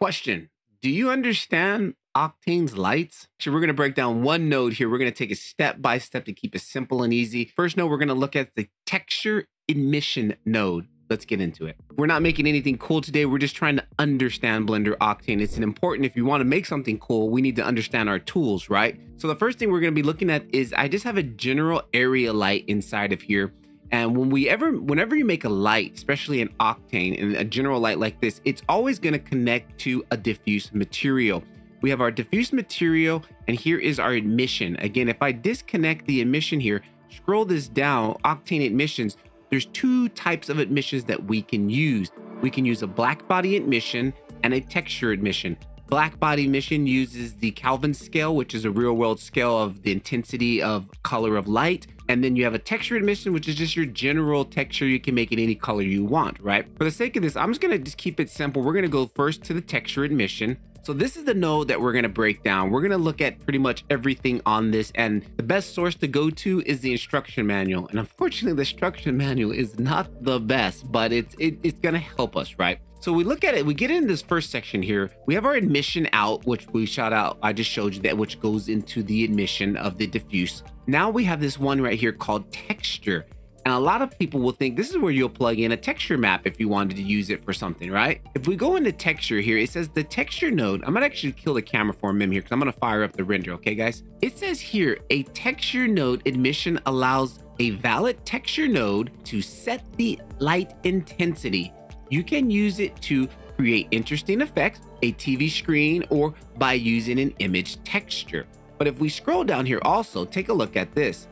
Question Do you understand Octane's lights? So, we're going to break down one node here. We're going to take it step by step to keep it simple and easy. First node, we're going to look at the texture emission node. Let's get into it. We're not making anything cool today. We're just trying to understand Blender Octane. It's an important, if you want to make something cool, we need to understand our tools, right? So the first thing we're going to be looking at is I just have a general area light inside of here. And when we ever, whenever you make a light, especially an octane and a general light like this, it's always going to connect to a diffuse material. We have our diffuse material and here is our emission. Again, if I disconnect the emission here, scroll this down, octane emissions, there's two types of emissions that we can use. We can use a black body emission and a texture emission. Black body emission uses the Kelvin scale, which is a real world scale of the intensity of color of light. And then you have a texture emission, which is just your general texture. You can make it any color you want, right? For the sake of this, I'm just gonna just keep it simple. We're gonna go first to the texture emission. So this is the node that we're going to break down. We're going to look at pretty much everything on this and the best source to go to is the instruction manual. And unfortunately, the instruction manual is not the best, but it's it, it's going to help us, right? So we look at it, we get in this first section here. We have our emission out, which we shot out. I just showed you that, which goes into the emission of the diffuse. Now we have this one right here called texture. And a lot of people will think this is where you'll plug in a texture map if you wanted to use it for something, right? If we go into texture here, it says the texture node. I'm gonna actually kill the camera for a minute here because I'm gonna fire up the render, okay, guys? It says here a texture node emission allows a valid texture node to set the light intensity. You can use it to create interesting effects, a TV screen, or by using an image texture. But if we scroll down here also, take a look at this.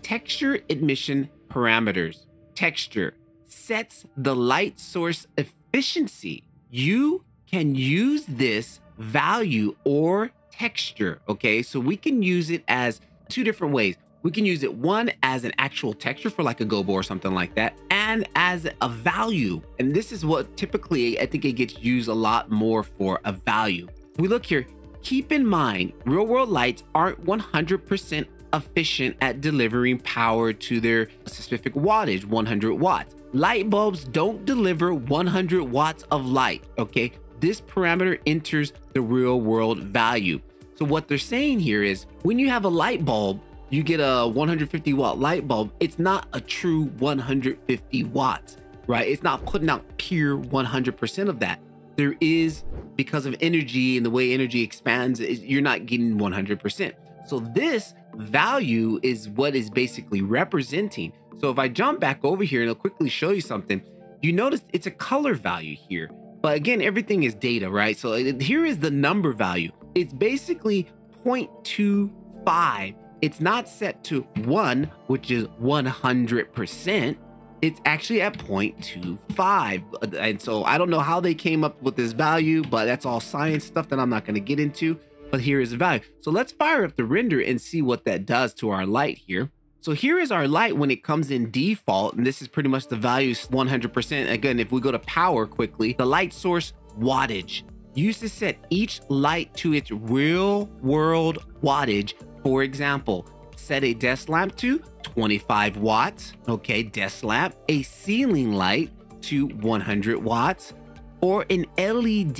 Texture emission parameters, texture, sets the light source efficiency. You can use this value or texture, okay? So we can use it as two different ways. We can use it one as an actual texture for like a gobo or something like that, and as a value. And this is what typically I think it gets used a lot more for a value. We look here, keep in mind, real world lights aren't 100% efficient at delivering power to their specific wattage, 100 watts. Light bulbs don't deliver 100 watts of light, okay? This parameter enters the real world value. So what they're saying here is when you have a light bulb, you get a 150 watt light bulb, it's not a true 150 watts, right? It's not putting out pure 100% of that. There is, because of energy and the way energy expands, you're not getting 100%. So this value is what is basically representing. So if I jump back over here and I'll quickly show you something, you notice it's a color value here. But again, everything is data, right? So here is the number value. It's basically 0.25. It's not set to one, which is 100%. It's actually at 0.25. And so I don't know how they came up with this value, but that's all science stuff that I'm not going to get into but here is the value. So let's fire up the render and see what that does to our light here. So here is our light when it comes in default, and this is pretty much the value 100%. Again, if we go to power quickly, the light source wattage. Use to set each light to its real world wattage. For example, set a desk lamp to 25 watts, okay, desk lamp, a ceiling light to 100 watts, or an LED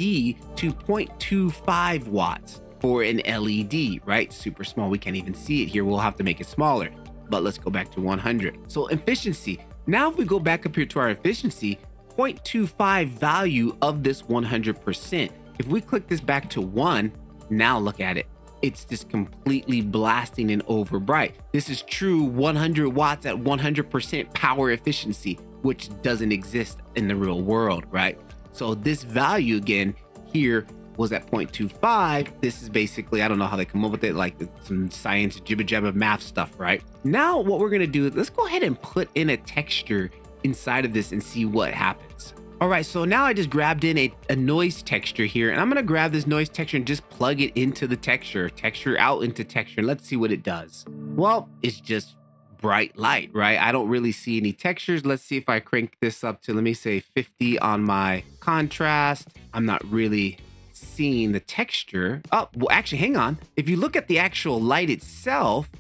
to 0.25 watts for an LED, right? Super small. We can't even see it here. We'll have to make it smaller. But let's go back to 100. So efficiency. Now if we go back up here to our efficiency, 0.25 value of this 100%. If we click this back to 1, now look at it. It's just completely blasting and over bright. This is true 100 watts at 100% power efficiency, which doesn't exist in the real world, right? So this value again here was at 0.25. This is basically, I don't know how they come up with it, like some science jibber jabber math stuff, right? Now, what we're gonna do let's go ahead and put in a texture inside of this and see what happens. All right, so now I just grabbed in a, a noise texture here and I'm gonna grab this noise texture and just plug it into the texture, texture out into texture. and Let's see what it does. Well, it's just bright light, right? I don't really see any textures. Let's see if I crank this up to, let me say 50 on my contrast. I'm not really seeing the texture. Oh, well, actually, hang on. If you look at the actual light itself,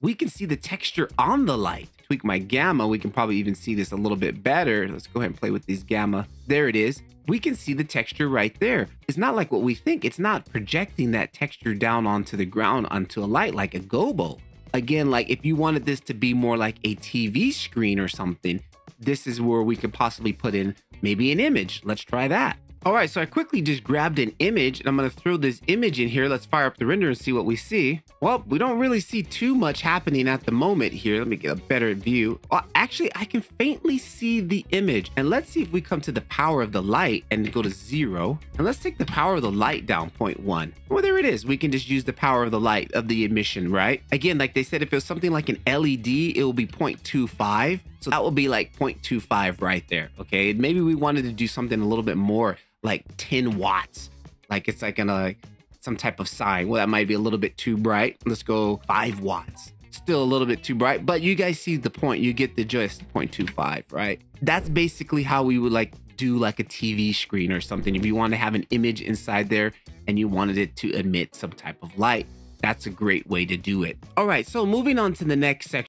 we can see the texture on the light. tweak my gamma, we can probably even see this a little bit better. Let's go ahead and play with these gamma. There it is. We can see the texture right there. It's not like what we think. It's not projecting that texture down onto the ground onto a light like a gobo. Again, like if you wanted this to be more like a TV screen or something, this is where we could possibly put in maybe an image. Let's try that. All right, so I quickly just grabbed an image and I'm gonna throw this image in here. Let's fire up the render and see what we see. Well, we don't really see too much happening at the moment here. Let me get a better view. Well, actually, I can faintly see the image. And let's see if we come to the power of the light and go to zero. And let's take the power of the light down 0.1. Well, there it is. We can just use the power of the light of the emission, right? Again, like they said, if it was something like an LED, it will be 0.25. So that will be like 0.25 right there, okay? Maybe we wanted to do something a little bit more like 10 watts. Like it's like in a some type of sign. Well, that might be a little bit too bright. Let's go five watts. Still a little bit too bright, but you guys see the point. You get the gist, 0.25, right? That's basically how we would like do like a TV screen or something. If you want to have an image inside there and you wanted it to emit some type of light, that's a great way to do it. All right, so moving on to the next section.